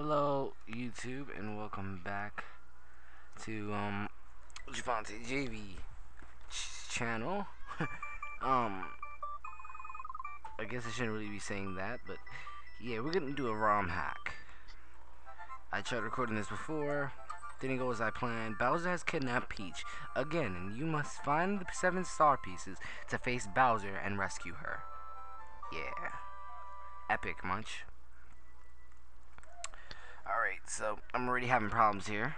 Hello, YouTube, and welcome back to um Javante JV ch channel. um, I guess I shouldn't really be saying that, but yeah, we're gonna do a ROM hack. I tried recording this before, didn't go as I planned. Bowser has kidnapped Peach again, and you must find the seven star pieces to face Bowser and rescue her. Yeah, epic, munch. Alright, so I'm already having problems here.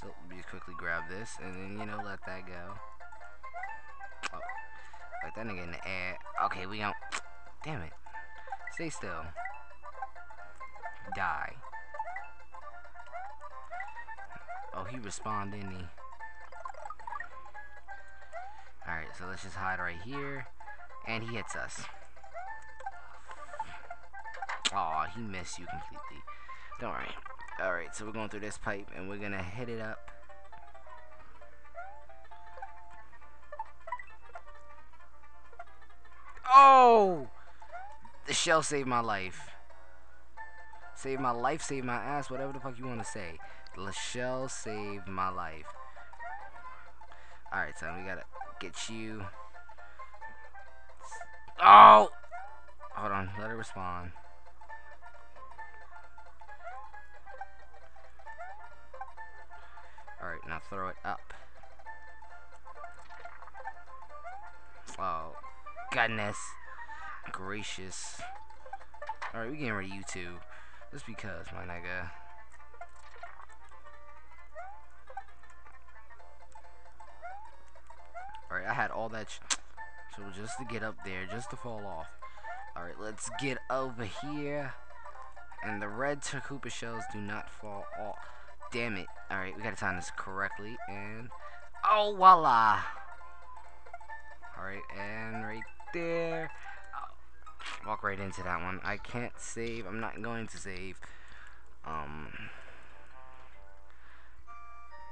So let me just quickly grab this and then, you know, let that go. Oh, like that nigga in the air. Okay, we don't. Damn it. Stay still. Die. Oh, he respawned, didn't he? Alright, so let's just hide right here. And he hits us. He you completely. Don't worry. Alright, so we're going through this pipe and we're gonna hit it up. Oh! The shell saved my life. Saved my life, saved my ass, whatever the fuck you want to say. The shell saved my life. Alright, son, we gotta get you. Oh! Hold on, let her respond. Alright, now throw it up. Oh, goodness gracious. Alright, we getting ready you two. Just because, my nigga. Alright, I had all that so just to get up there, just to fall off. Alright, let's get over here. And the red Koopa shells do not fall off. Damn it. Alright, we gotta time this correctly. And, oh, voila. Alright, and right there. Walk right into that one. I can't save. I'm not going to save. Um.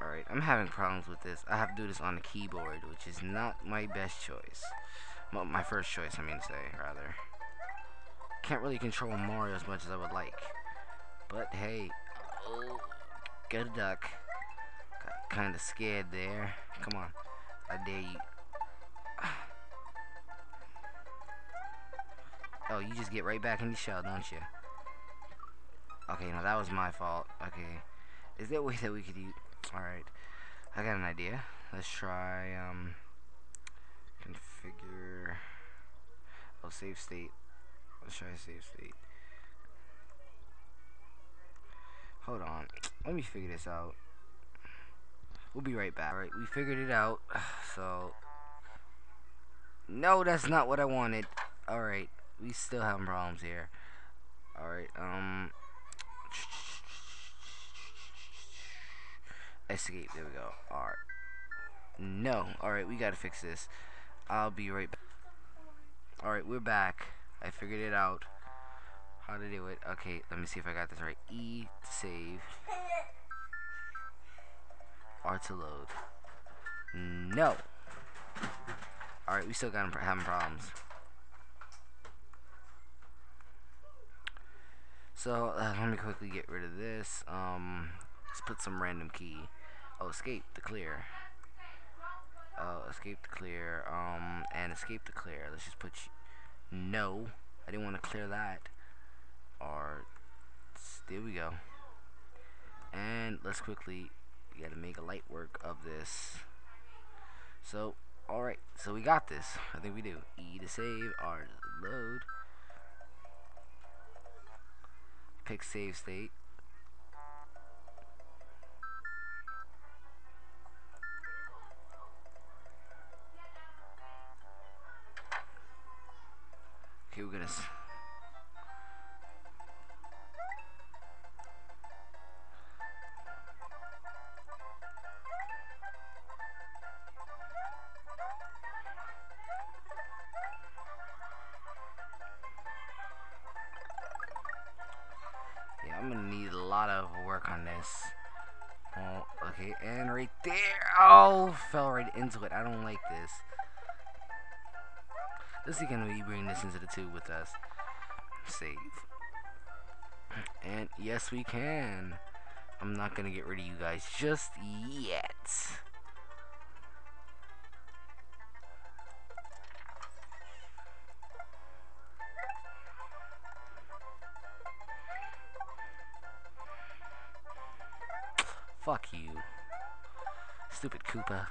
Alright, I'm having problems with this. I have to do this on the keyboard, which is not my best choice. Well, my first choice, I mean to say, rather. Can't really control Mario as much as I would like. But hey, oh, good duck. Got kind of scared there. Come on, I dare you. Oh, you just get right back in the shell, don't you? Okay, no, that was my fault. Okay. Is there a way that we could use... Alright. I got an idea. Let's try, um... Configure... Oh, save state. Let's try save state. Hold on. Let me figure this out. We'll be right back. Alright, we figured it out. So... No, that's not what I wanted. Alright we still having problems here. Alright, um escape, there we go. Alright. No. Alright, we gotta fix this. I'll be right back. Alright, we're back. I figured it out. How to do it. Okay, let me see if I got this right. E to save. R to load. No. Alright, we still got having problems. So uh, let me quickly get rid of this. Um, let's put some random key. Oh, escape to clear. Oh, escape to clear. Um, and escape to clear. Let's just put no. I didn't want to clear that. Or there we go. And let's quickly. We got to make a light work of this. So, alright. So we got this. I think we do. E to save. R to load. pick save state. Okay, we're gonna Oh, okay, and right there. Oh, fell right into it. I don't like this. This is gonna be bring this into the tube with us. Save. And yes we can. I'm not gonna get rid of you guys just yet. Fuck you. Stupid Koopa.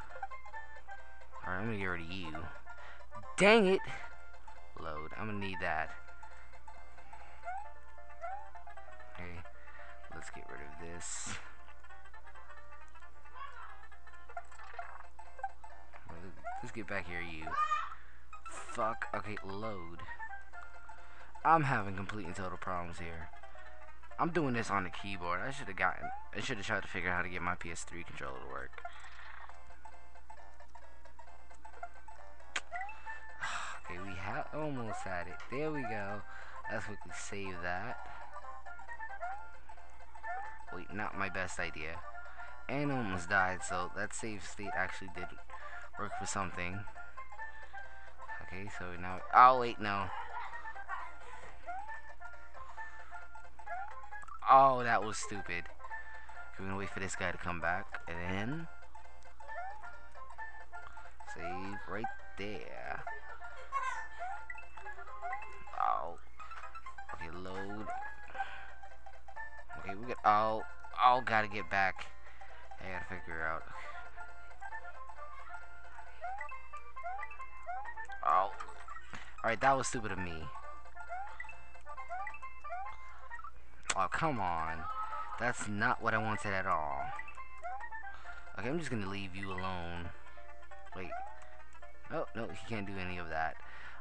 Alright, I'm gonna get rid of you. Dang it! Load. I'm gonna need that. Okay. Let's get rid of this. Let's get back here, you. Fuck. Okay, load. I'm having complete and total problems here. I'm doing this on the keyboard. I should have gotten. I should have tried to figure out how to get my PS3 controller to work. okay, we have almost had it. There we go. Let's quickly save that. Wait, not my best idea. And almost died, so that save state actually did work for something. Okay, so now. Oh wait, no. Oh, that was stupid. We're gonna wait for this guy to come back, and then save right there. Oh, okay, load. Okay, we got. Oh, oh, gotta get back. I gotta figure out. Oh, all right, that was stupid of me. Oh, come on. That's not what I wanted at all. Okay, I'm just gonna leave you alone. Wait. Oh, no, he can't do any of that.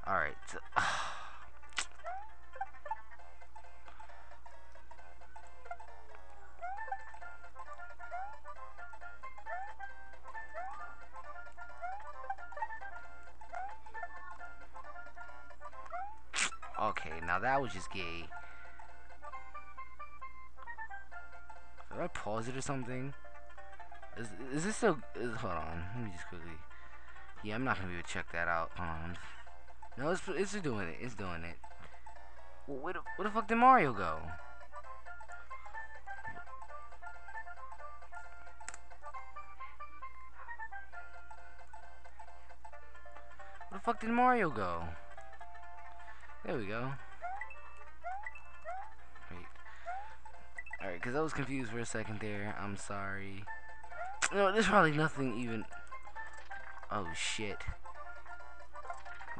Alright. So, okay, now that was just gay. I pause it or something? Is is this so? Is, hold on, let me just quickly. Yeah, I'm not gonna be able to check that out. Hold on. No, it's it's doing it. It's doing it. Well, where the where the fuck did Mario go? Where the fuck did Mario go? There we go. Alright, because I was confused for a second there. I'm sorry. No, there's probably nothing even... Oh, shit.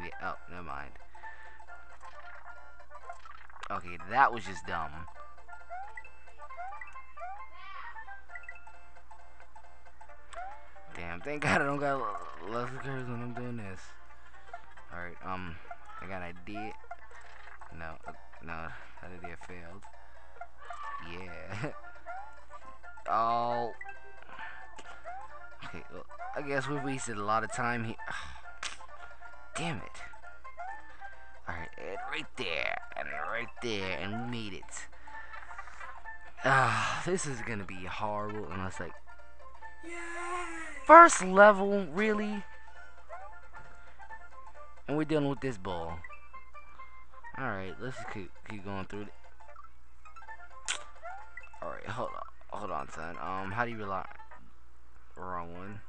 Yeah, oh, never mind. Okay, that was just dumb. Damn, thank God I don't got love curves when I'm doing this. Alright, um, I got an idea. No, uh, no, that idea failed. Yeah. oh. Okay, well, I guess we wasted a lot of time here. Damn it. Alright, and right there, and right there, and we made it. Uh, this is gonna be horrible unless like first level, really. And we're dealing with this ball. Alright, let's keep keep going through. Alright, hold on. Hold on, son. Um, how do you rely? Wrong one.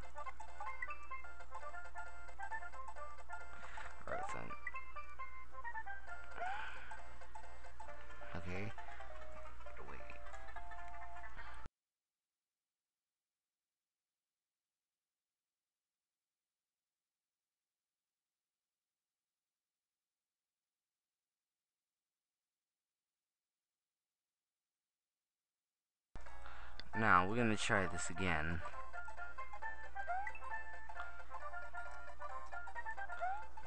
Now, we're gonna try this again.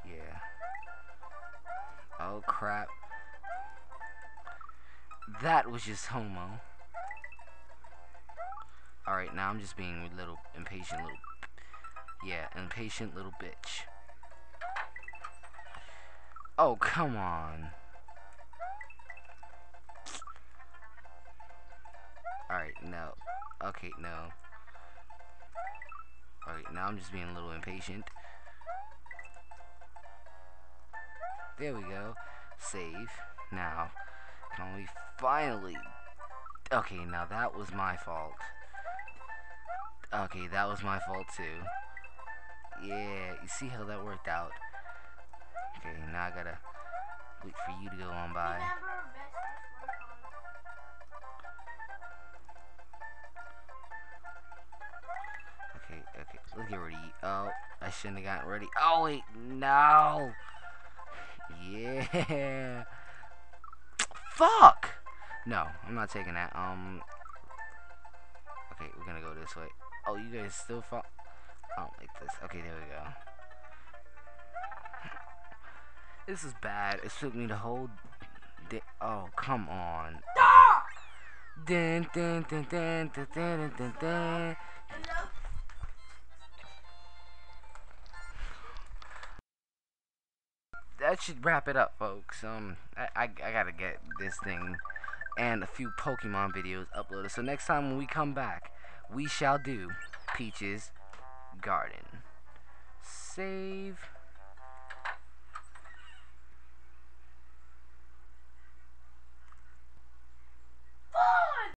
Yeah. Oh, crap. That was just homo. Alright, now I'm just being a little impatient little... Yeah, impatient little bitch. Oh, come on. Alright, no. Okay, no. Alright, now I'm just being a little impatient. There we go. Save. Now, can we finally... Okay, now that was my fault. Okay, that was my fault too. Yeah, you see how that worked out? Okay, now I gotta wait for you to go on by. Let's get ready. Oh, I shouldn't have gotten ready. Oh, wait, no! Yeah! Fuck! No, I'm not taking that. Um, okay, we're gonna go this way. Oh, you guys still fall? I don't like this. Okay, there we go. This is bad. It took me the whole day. Oh, come on. Dun, dun, dun, dun, dun, dun, dun, dun. That should wrap it up, folks. Um, I, I, I gotta get this thing and a few Pokemon videos uploaded. So next time when we come back, we shall do Peach's Garden. Save.